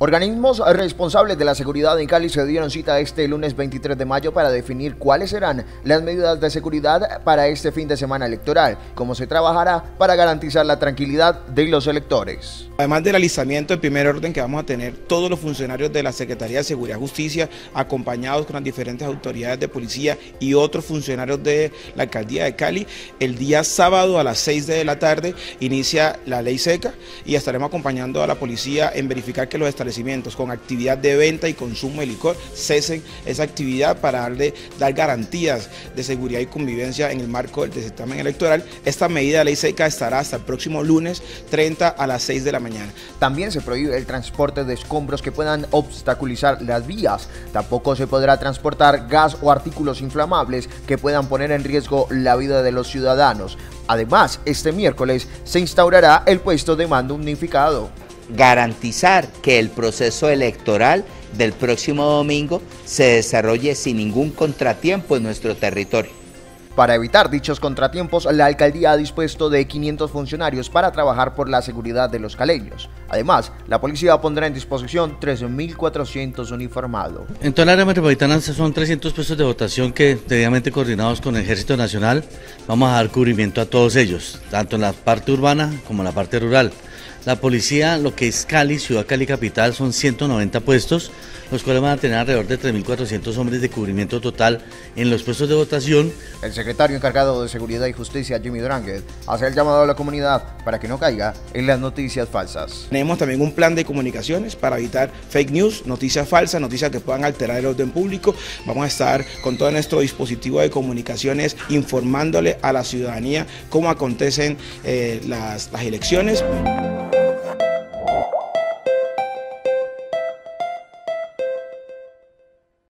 Organismos responsables de la seguridad en Cali se dieron cita este lunes 23 de mayo para definir cuáles serán las medidas de seguridad para este fin de semana electoral, cómo se trabajará para garantizar la tranquilidad de los electores. Además del alistamiento de primer orden que vamos a tener todos los funcionarios de la Secretaría de Seguridad y Justicia, acompañados con las diferentes autoridades de policía y otros funcionarios de la Alcaldía de Cali, el día sábado a las 6 de la tarde inicia la ley seca y estaremos acompañando a la policía en verificar que los con actividad de venta y consumo de licor cesen esa actividad para darle, dar garantías de seguridad y convivencia en el marco del certamen electoral. Esta medida de ley seca estará hasta el próximo lunes 30 a las 6 de la mañana. También se prohíbe el transporte de escombros que puedan obstaculizar las vías. Tampoco se podrá transportar gas o artículos inflamables que puedan poner en riesgo la vida de los ciudadanos. Además, este miércoles se instaurará el puesto de mando unificado garantizar que el proceso electoral del próximo domingo se desarrolle sin ningún contratiempo en nuestro territorio. Para evitar dichos contratiempos, la alcaldía ha dispuesto de 500 funcionarios para trabajar por la seguridad de los caleños. Además, la policía pondrá en disposición 13.400 uniformados. En toda la área metropolitana son 300 puestos de votación que, debidamente coordinados con el Ejército Nacional, vamos a dar cubrimiento a todos ellos, tanto en la parte urbana como en la parte rural. La policía, lo que es Cali, Ciudad Cali Capital, son 190 puestos, los cuales van a tener alrededor de 3.400 hombres de cubrimiento total en los puestos de votación. El secretario encargado de Seguridad y Justicia, Jimmy Dranget, hace el llamado a la comunidad para que no caiga en las noticias falsas. Tenemos también un plan de comunicaciones para evitar fake news, noticias falsas, noticias que puedan alterar el orden público. Vamos a estar con todo nuestro dispositivo de comunicaciones informándole a la ciudadanía cómo acontecen eh, las, las elecciones.